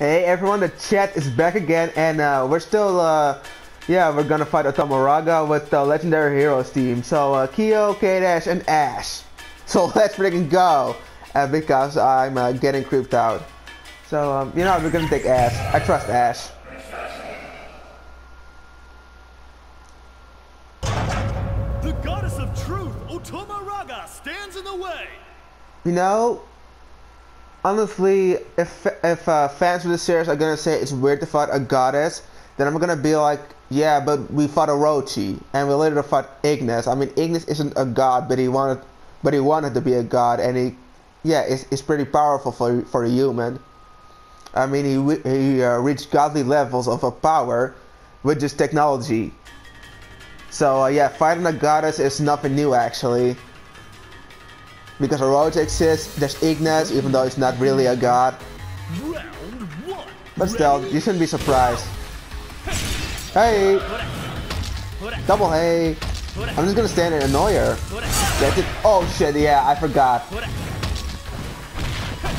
Hey everyone, the chat is back again, and uh, we're still, uh, yeah, we're gonna fight Otoma=Raga with the Legendary Heroes team. So, uh, Kyo, K-Dash, and Ash. So let's freaking go, uh, because I'm uh, getting creeped out. So, um, you know, we're gonna take Ash. I trust Ash. The goddess of truth, Otama stands in the way. You know, honestly, if if uh, fans of the series are gonna say it's weird to fight a goddess, then I'm gonna be like, yeah, but we fought Orochi and we later fought Ignis. I mean, Ignis isn't a god, but he wanted, but he wanted to be a god, and he, yeah, it's, it's pretty powerful for for a human. I mean, he he uh, reached godly levels of power with just technology. So uh, yeah, fighting a goddess is nothing new actually. Because Orochi exists, there's Ignis, even though he's not really a god. But still, you shouldn't be surprised. Hey! Double hey! I'm just gonna stand and annoy her. Oh shit, yeah, I forgot.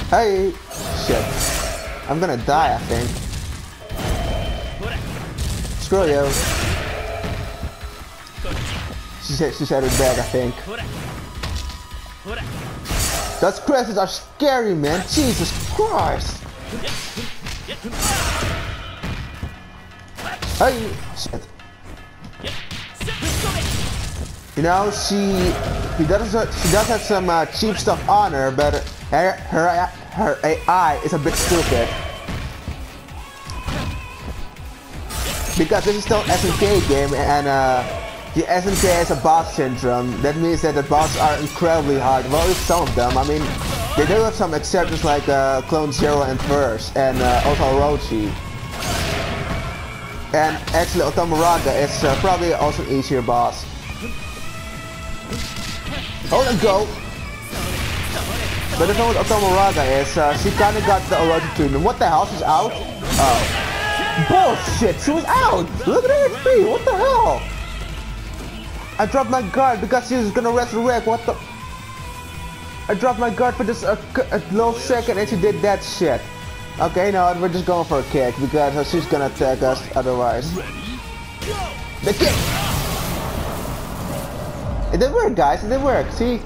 Hey! Shit. I'm gonna die, I think. Screw you. She said, she said it bad, I think. Those crescents are scary, man. Jesus Christ. Hey, shit. You know, she, she does, she does have some uh, cheap stuff on her, but her, her, her AI is a bit stupid. Because this is still SNK game, and uh, the SNK has a boss syndrome. That means that the bosses are incredibly hard. Well, some of them. I mean, they do have some exceptions like uh, Clone Zero and Verse, and uh, also Orochi. And actually, Otoma=Raga is uh, probably also an easier boss. Oh, and go! But the thing with Otoma=Raga is, uh, she kinda got the Orochi treatment. What the hell? She's out? Oh. Bullshit! She was out! Look at her HP! What the hell? I dropped my guard because she was gonna resurrect. What the? I dropped my guard for just a, a little second and she did that shit. Okay, no, we're just going for a kick because she's gonna attack us otherwise. The kick! It did work, guys. It did work. See?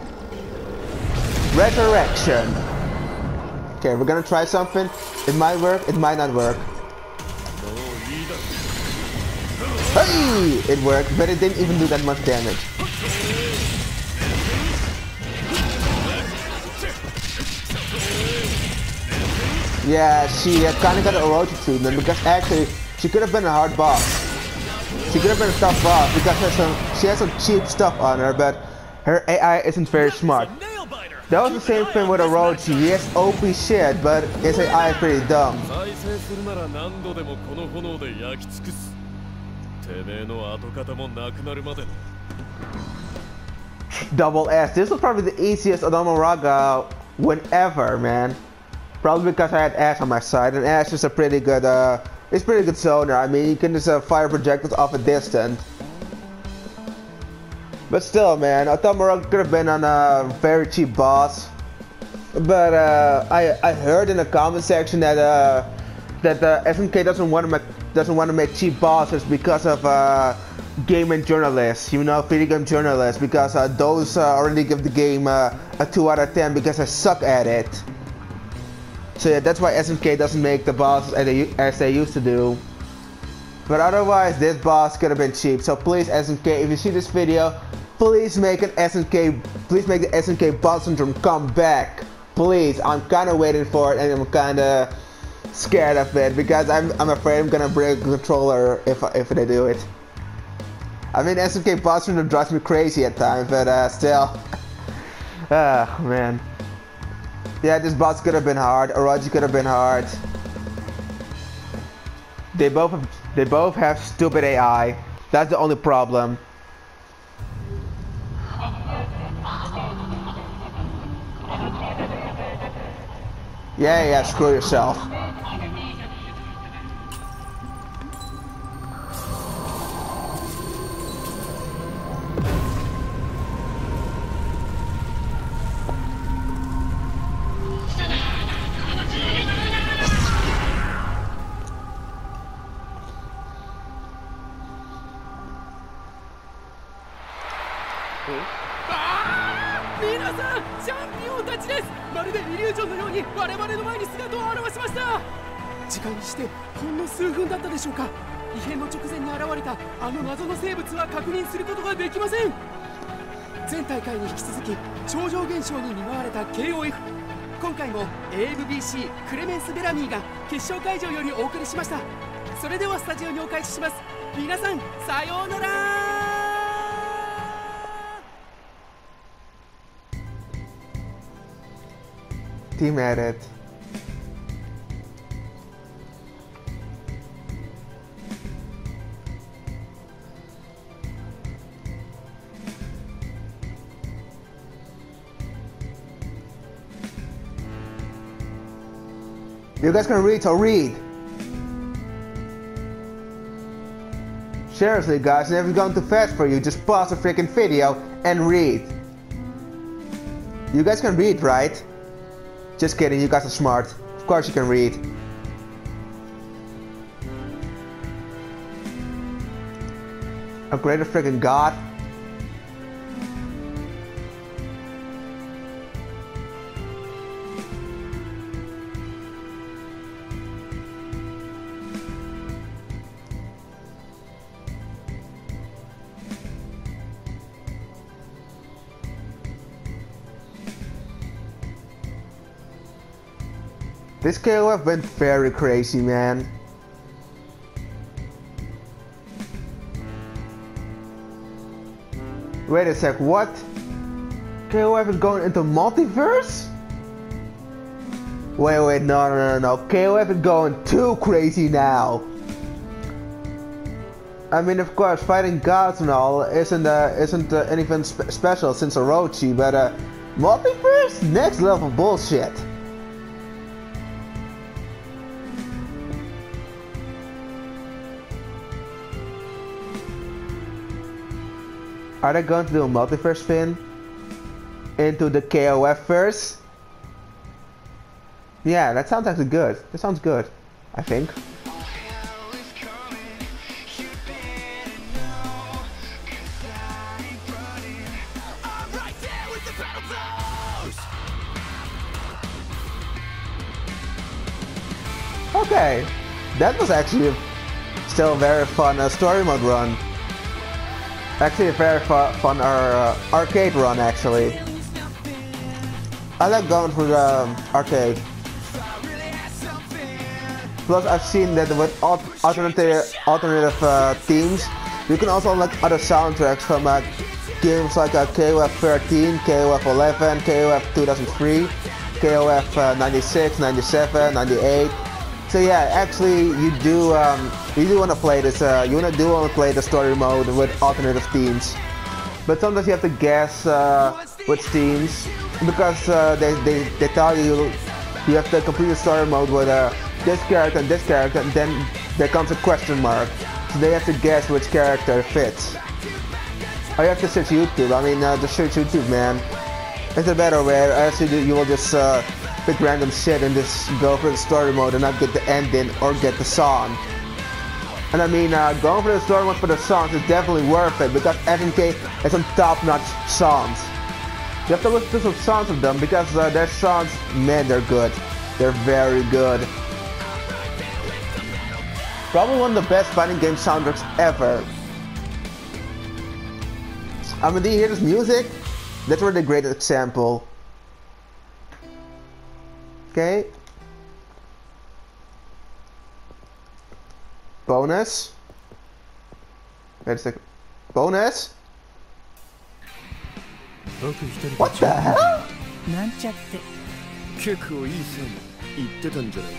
Resurrection. Okay, we're gonna try something. It might work. It might not work. Hey! It worked, but it didn't even do that much damage. Yeah, she uh, kind of got an Orochi treatment because actually she could have been a hard boss. She could have been a tough boss because she has some, she has some cheap stuff on her, but her AI isn't very smart. That was the same thing with Orochi. He has OP shit, but his AI is pretty dumb. Double S. This was probably the easiest Otoma=Raga win man. Probably because I had Ash on my side, and Ash is a pretty good, uh, it's pretty good zoner. I mean, you can just uh, fire projectiles off a distance. But still, man, Otoma=Raga could have been on a very cheap boss. But uh, I I heard in the comment section that uh, that uh, SNK doesn't want to doesn't want to make cheap bosses because of uh, gaming journalists, you know, video game journalists, because uh, those uh, already give the game uh, a 2 out of 10 because I suck at it. So yeah, that's why SNK doesn't make the bosses as they, as they used to do. But otherwise, this boss could have been cheap. So please, SNK, if you see this video, please make an SNK, please make the SNK boss syndrome come back. Please, I'm kind of waiting for it, and I'm kind of scared of it because I'm, I'm afraid I'm gonna break a controller if, if they do it. I mean, boss syndrome drives me crazy at times, but uh, still. Ah, man. Yeah, this boss could have been hard. Orochi could have been hard. They both have, they both have stupid AI. That's the only problem. Yeah, yeah, screw yourself. に我々の前に姿を現しました。時間にしてほんの数分だったでしょうか。異変の直前に現れたあの謎の生物は確認することができません。前大会に引き続き超常現象に見舞われた KOF 今回も AMBC クレメンス・ベラミーが決勝会場よりお送りしました。それではスタジオにお返しします。皆さんさようなら。Team edit. You guys can read, so read. Seriously, guys, if it's going too fast for you, just pause the freaking video and read. You guys can read, right? Just kidding, you guys are smart. Of course you can read. A greater freaking god. This KOF went very crazy, man. Wait a sec, what? KOF is going into multiverse? Wait, wait, no, no, no, no. KOF is going too crazy now. I mean, of course, fighting gods and all isn't uh, isn't uh, anything spe special since Orochi, but uh, multiverse, next level bullshit. Are they going to do a multiverse spin into the KOF first? Yeah, that sounds actually good. That sounds good, I think. Okay, that was actually still a very fun uh, story mode run. Actually, a very fu fun uh, arcade run, actually. I like going for the um, arcade. Plus, I've seen that with alternative alternative uh, themes, you can also unlock other soundtracks from uh, games like uh, KOF 13, KOF 11, KOF 2003, KOF uh, 96, 97, 98. So yeah, actually, you do um, you do want to play this. Uh, you wanna do want to play the story mode with alternative themes, but sometimes you have to guess uh, which themes because uh, they, they they tell you you have to complete the story mode with uh, this character and this character, and then there comes a question mark. So they have to guess which character fits. Or you have to search YouTube. I mean, uh, just search YouTube, man. It's a better way. Actually, you will just uh, pick random shit and just go for the story mode and not get the ending or get the song. And I mean, uh, going for the story mode for the songs is definitely worth it because SNK has some top-notch songs. You have to listen to some songs of them because uh, their songs, man, they're good. They're very good. Probably one of the best fighting game soundtracks ever. I mean, do you hear this music? That's really a great example. Okay. Bonus. Wait a second. Bonus? What the hell? なんちゃって結構いい線言ってたんじゃない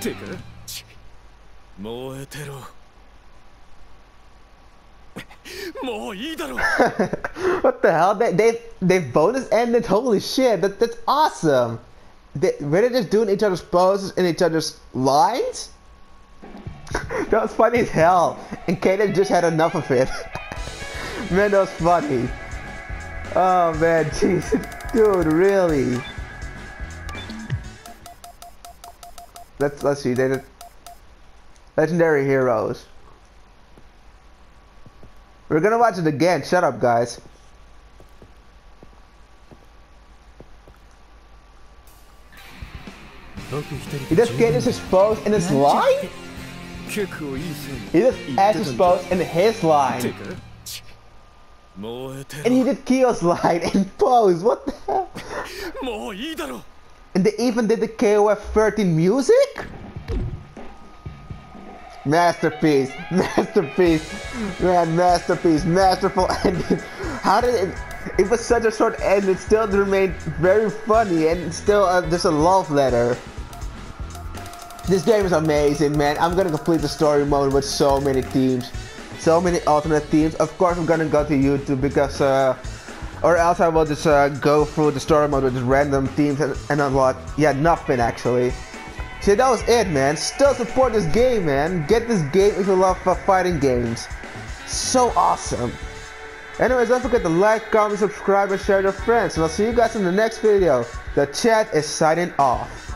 てかち燃えてろもういいだろ what the hell? They they they bonus ended. Holy shit! That that's awesome. They were they just doing each other's poses and each other's lines? that was funny as hell. And Kaden just had enough of it. man, that was funny. Oh man, Jesus. dude, really? Let's let's see. They did legendary heroes. We're gonna watch it again. Shut up, guys. He just get exposed in his line? He just as exposed in his line. And he did Kyo's line and pose, what the hell? And they even did the KOF 13 music? Masterpiece, masterpiece, man, masterpiece, masterful ending. How did it, it was such a short end, it still remained very funny and still uh, just a love letter. This game is amazing, man. I'm gonna complete the story mode with so many themes, so many alternate themes. Of course, I'm gonna go to YouTube because, uh, or else I will just uh, go through the story mode with just random themes and, and unlock, yeah, nothing actually. See, that was it, man. Still support this game, man. Get this game if you love uh, fighting games. So awesome. Anyways, don't forget to like, comment, subscribe, and share with your friends. And I'll see you guys in the next video. The chat is signing off.